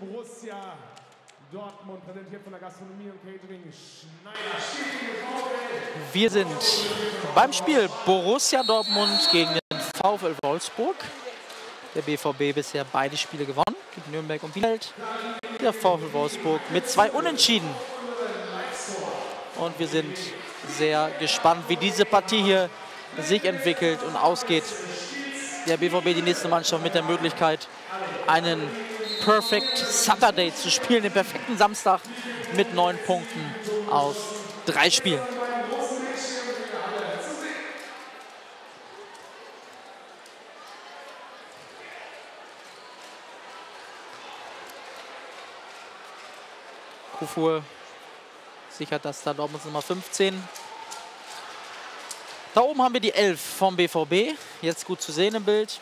Borussia Dortmund, präsentiert von der Gastronomie und Catering Schneider. Wir sind beim Spiel Borussia Dortmund gegen den VfL Wolfsburg. Der BVB bisher beide Spiele gewonnen, gegen Nürnberg und Bielefeld. Der VfL Wolfsburg mit zwei Unentschieden. Und wir sind sehr gespannt, wie diese Partie hier sich entwickelt und ausgeht. Der BVB die nächste Mannschaft mit der Möglichkeit, einen Perfect Saturday zu spielen, den perfekten Samstag mit neun Punkten aus drei Spielen. Kufur sichert das da Dortmunds Nummer 15. Da oben haben wir die 11 vom BVB. Jetzt gut zu sehen im Bild.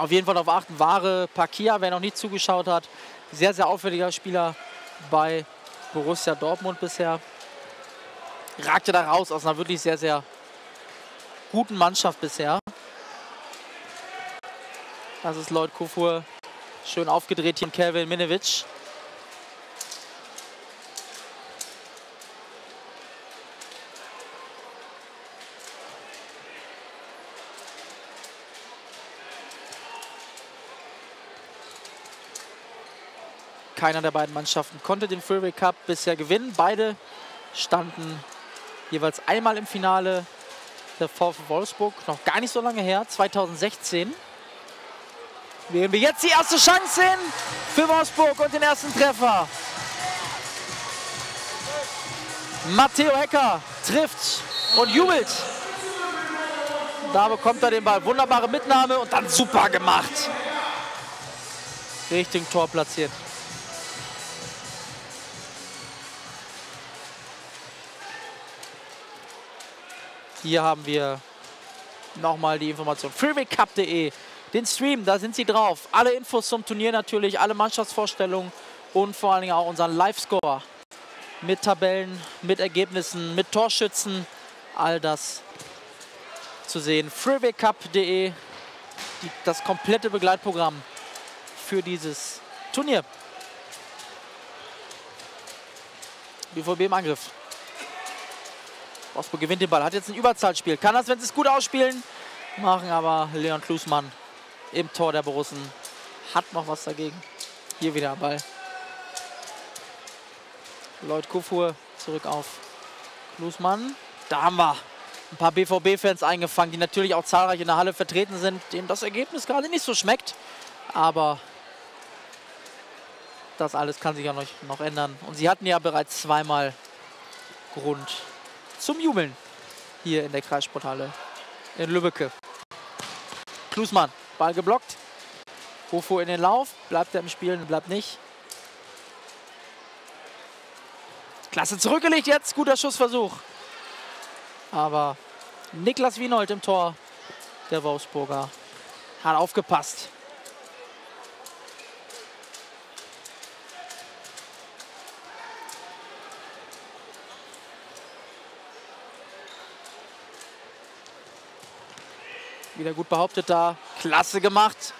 Auf jeden Fall darauf achten, Ware Pakia, wer noch nicht zugeschaut hat. Sehr, sehr auffälliger Spieler bei Borussia Dortmund bisher. Ragte da raus aus einer wirklich sehr, sehr guten Mannschaft bisher. Das ist Lloyd Kufur. Schön aufgedreht hier in Kelvin Minevic. Keiner der beiden Mannschaften konnte den Freeway Cup bisher gewinnen. Beide standen jeweils einmal im Finale der VfL Wolfsburg, noch gar nicht so lange her, 2016. Wählen wir jetzt die erste Chance sehen für Wolfsburg und den ersten Treffer. Matteo Hecker trifft und jubelt. Da bekommt er den Ball. Wunderbare Mitnahme und dann super gemacht. Richtung Tor platziert. Hier haben wir nochmal die Information. freewaycup.de, den Stream, da sind sie drauf. Alle Infos zum Turnier natürlich, alle Mannschaftsvorstellungen und vor allen Dingen auch unseren Live-Score. Mit Tabellen, mit Ergebnissen, mit Torschützen, all das zu sehen. freewaycup.de, das komplette Begleitprogramm für dieses Turnier. BVB im Angriff. Wolfsburg gewinnt den Ball, hat jetzt ein Überzahlspiel. Kann das, wenn sie es gut ausspielen, machen, aber Leon Klusmann im Tor der Borussen hat noch was dagegen. Hier wieder Ball. Lloyd Kufur zurück auf Klusmann. Da haben wir ein paar BVB-Fans eingefangen, die natürlich auch zahlreich in der Halle vertreten sind, denen das Ergebnis gerade nicht so schmeckt. Aber das alles kann sich ja noch, noch ändern. Und sie hatten ja bereits zweimal Grund zum Jubeln hier in der Kreissporthalle in Lübbecke. Klusmann, Ball geblockt. Hofo in den Lauf. Bleibt er im Spiel, bleibt nicht. Klasse zurückgelegt jetzt. Guter Schussversuch. Aber Niklas Wienold im Tor, der Wolfsburger, hat aufgepasst. Wieder gut behauptet da. Klasse gemacht.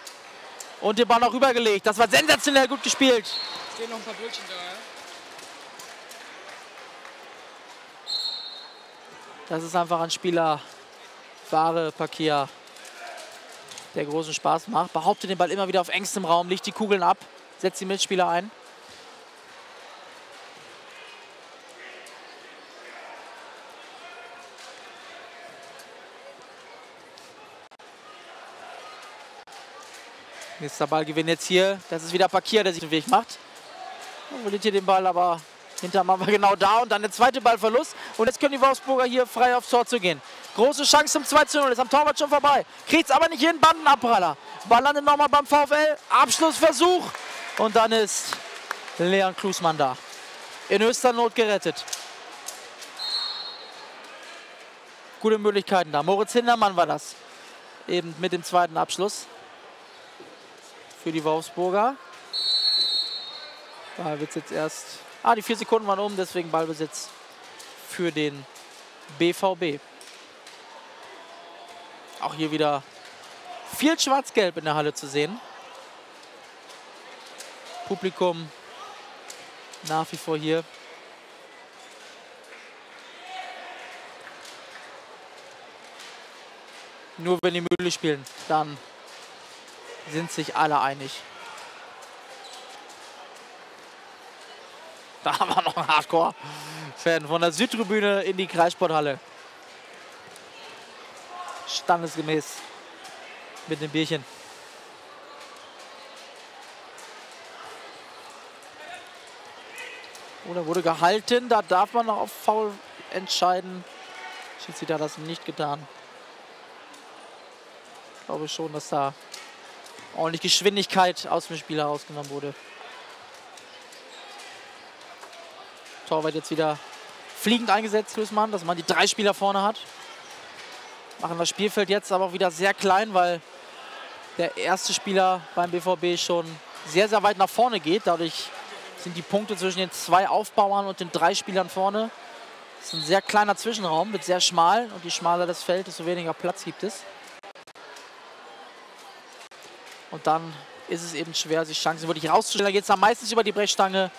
Und den Ball noch rübergelegt. Das war sensationell gut gespielt. Stehen noch ein paar Brötchen da, ja? Das ist einfach ein Spieler, Ware Pakia, der großen Spaß macht. Behauptet den Ball immer wieder auf engstem Raum, legt die Kugeln ab, setzt die Mitspieler ein. Nächster Ballgewinn jetzt hier. Das ist wieder Pakia, der sich den Weg macht. Verliert hier den Ball, aber hinter machen wir genau da. Und dann der zweite Ballverlust. Und jetzt können die Wolfsburger hier frei aufs Tor zu gehen. Große Chance zum 2 zu 0. Ist am Torwart schon vorbei. Kriegt es aber nicht hin. Bandenabpraller. Ball landet nochmal beim VfL. Abschlussversuch. Und dann ist Leon Klusmann da. In höchster Not gerettet. Gute Möglichkeiten da. Moritz Hindermann war das. Eben mit dem zweiten Abschluss für die Wolfsburger. Da jetzt erst. Ah, die vier Sekunden waren um, deswegen Ballbesitz für den BVB. Auch hier wieder viel Schwarz-Gelb in der Halle zu sehen. Publikum nach wie vor hier. Nur wenn die Mühle spielen, dann sind sich alle einig. Da wir noch einen Hardcore-Fan von der Südtribüne in die Kreissporthalle. Standesgemäß mit dem Bierchen. Oder wurde gehalten. Da darf man noch auf Foul entscheiden. Schiedsrichter hat das nicht getan. Ich glaube schon, dass da ordentlich Geschwindigkeit aus dem Spiel herausgenommen wurde. Torwart jetzt wieder fliegend eingesetzt, Lösmann, dass man die drei Spieler vorne hat. Machen das Spielfeld jetzt aber auch wieder sehr klein, weil der erste Spieler beim BVB schon sehr, sehr weit nach vorne geht. Dadurch sind die Punkte zwischen den zwei Aufbauern und den drei Spielern vorne. Das ist ein sehr kleiner Zwischenraum, wird sehr schmal und je schmaler das Feld, desto weniger Platz gibt es. Und dann ist es eben schwer, sich Chancen wirklich rauszustellen. Da geht es dann meistens über die Brechstange.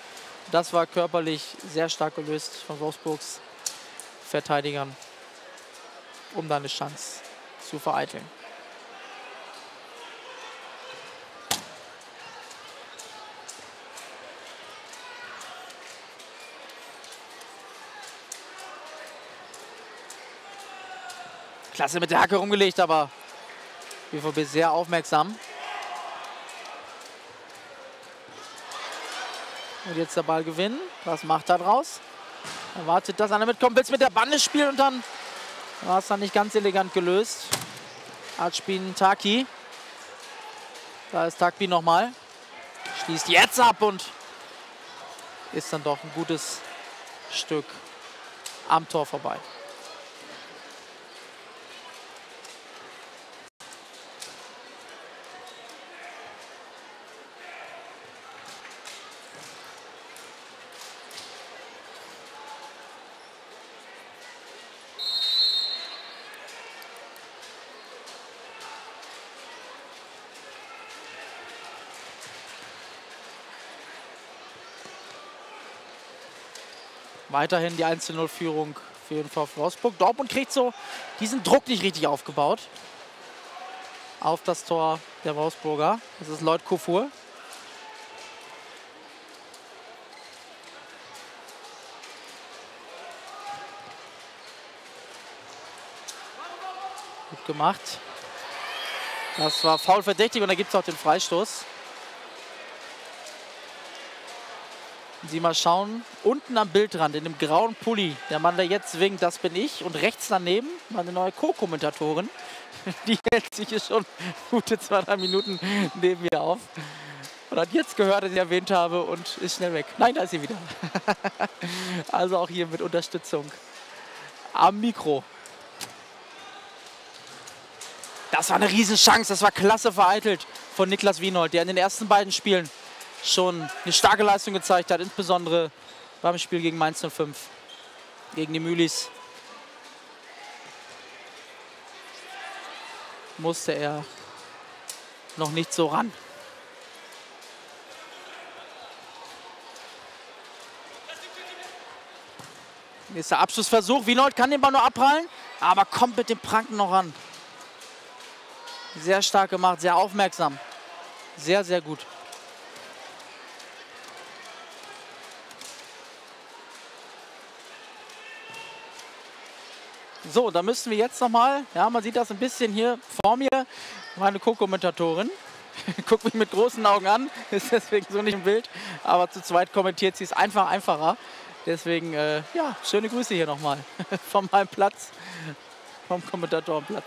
Das war körperlich sehr stark gelöst von Wolfsburgs Verteidigern, um da eine Chance zu vereiteln. Klasse mit der Hacke rumgelegt, aber BVB sehr aufmerksam. Und jetzt der Ball gewinnen. Was macht er draus? Erwartet, dass er damit kommt, will mit der Bande spielen und dann war es dann nicht ganz elegant gelöst. Artspin Taki. Da ist Takbi nochmal. Schließt jetzt ab und ist dann doch ein gutes Stück am Tor vorbei. Weiterhin die 1-0-Führung für den VfB Wolfsburg. Dortmund kriegt so diesen Druck nicht richtig aufgebaut. Auf das Tor der Wolfsburger. Das ist Lloyd Kufur. Gut gemacht. Das war faul verdächtig und da gibt es auch den Freistoß. Sie mal schauen, unten am Bildrand, in dem grauen Pulli, der Mann, der jetzt winkt, das bin ich. Und rechts daneben meine neue Co-Kommentatorin. Die hält sich hier schon gute zwei, drei Minuten neben mir auf. Und hat jetzt gehört, dass ich erwähnt habe und ist schnell weg. Nein, da ist sie wieder. Also auch hier mit Unterstützung am Mikro. Das war eine Riesenchance, das war klasse vereitelt von Niklas Wienold, der in den ersten beiden Spielen schon eine starke Leistung gezeigt hat, insbesondere beim Spiel gegen Mainz 05, gegen die Mühlis. Musste er noch nicht so ran. Nächster Abschlussversuch. Wienold kann den Ball nur abprallen, aber kommt mit dem Pranken noch ran. Sehr stark gemacht, sehr aufmerksam. Sehr, sehr gut. So, da müssen wir jetzt nochmal, ja, man sieht das ein bisschen hier vor mir, meine Co-Kommentatorin. Guckt mich mit großen Augen an, ist deswegen so nicht im Bild, aber zu zweit kommentiert sie es einfach einfacher. Deswegen, äh, ja, schöne Grüße hier nochmal von meinem Platz, vom Kommentatorenplatz.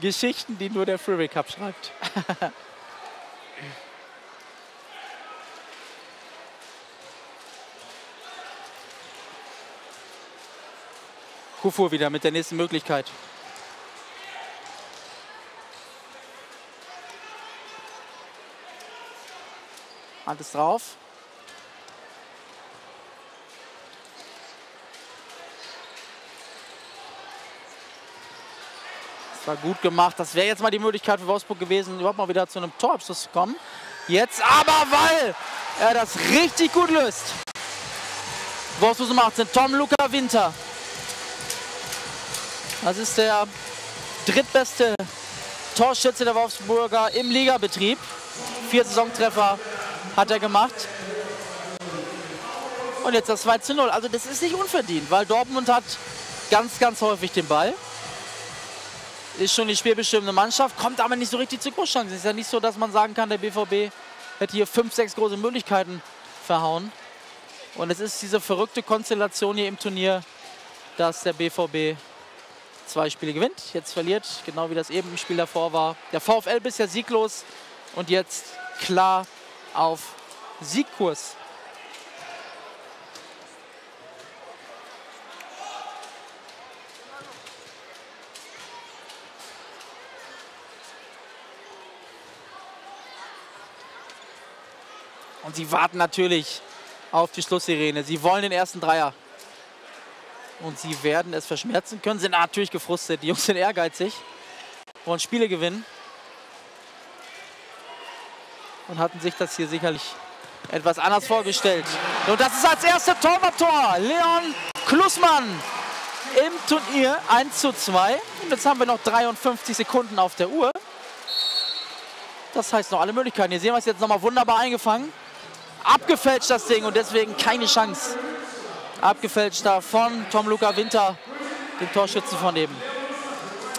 Geschichten, die nur der Freeway Cup schreibt. Kufur wieder mit der nächsten Möglichkeit. Ist drauf. Das war gut gemacht. Das wäre jetzt mal die Möglichkeit für Wolfsburg gewesen, überhaupt mal wieder zu einem Torabschluss zu kommen. Jetzt aber, weil er das richtig gut löst. Wolfsburg um 18, Tom Luca Winter. Das ist der drittbeste Torschütze der Wolfsburger im Ligabetrieb. Vier Saisontreffer hat er gemacht. Und jetzt das 2 zu 0. Also das ist nicht unverdient, weil Dortmund hat ganz, ganz häufig den Ball. Ist schon die spielbestimmende Mannschaft, kommt aber nicht so richtig zu Großchancen. Es ist ja nicht so, dass man sagen kann, der BVB hätte hier fünf, sechs große Möglichkeiten verhauen. Und es ist diese verrückte Konstellation hier im Turnier, dass der BVB zwei Spiele gewinnt, jetzt verliert, genau wie das eben im Spiel davor war. Der VfL bisher sieglos und jetzt klar auf Siegkurs. Und sie warten natürlich auf die Schlusssirene. Sie wollen den ersten Dreier. Und sie werden es verschmerzen können. Sind natürlich gefrustet. Die Jungs sind ehrgeizig. Wollen Spiele gewinnen. Und hatten sich das hier sicherlich etwas anders vorgestellt. Und das ist als erster Torwarttor. Leon Klussmann im Turnier 1 zu 2. Und jetzt haben wir noch 53 Sekunden auf der Uhr. Das heißt noch alle Möglichkeiten. Hier sehen wir es jetzt nochmal wunderbar eingefangen abgefälscht das Ding und deswegen keine Chance. Abgefälscht da von Tom Luca Winter, dem Torschützen von eben.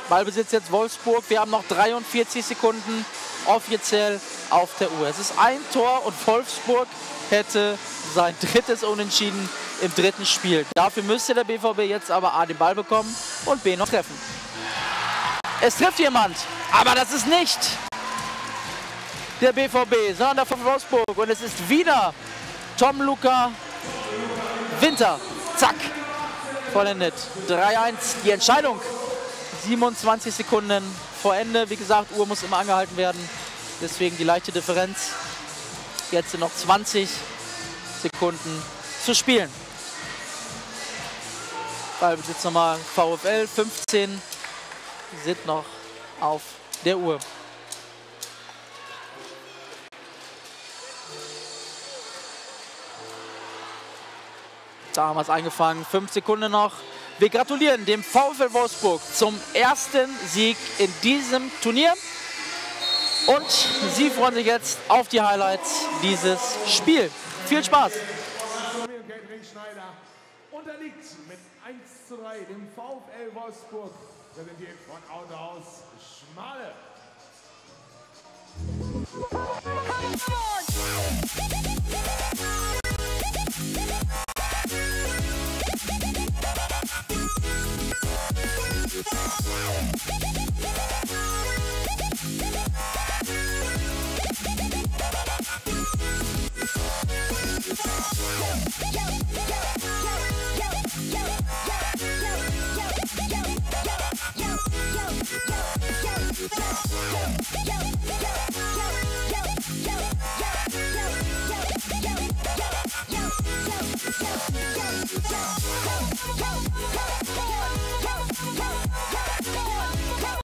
Ballbesitz jetzt Wolfsburg. Wir haben noch 43 Sekunden offiziell auf der Uhr. Es ist ein Tor und Wolfsburg hätte sein drittes Unentschieden im dritten Spiel. Dafür müsste der BVB jetzt aber A den Ball bekommen und B noch treffen. Es trifft jemand, aber das ist nicht der BVB, sondern der von Wolfsburg. Und es ist wieder Tom Luca Winter. Zack, vollendet. 3-1 die Entscheidung. 27 Sekunden vor Ende. Wie gesagt, Uhr muss immer angehalten werden. Deswegen die leichte Differenz. Jetzt sind noch 20 Sekunden zu spielen. Ballbesitz nochmal VfL. 15 sind noch auf der Uhr. Da haben wir es eingefangen. Fünf Sekunden noch. Wir gratulieren dem VfL Wolfsburg zum ersten Sieg in diesem Turnier. Und Sie freuen sich jetzt auf die Highlights dieses Spiels. Viel Spaß! unterliegt mit 1 zu 3 dem VfL Wolfsburg, präsentiert von Autohaus Schmale.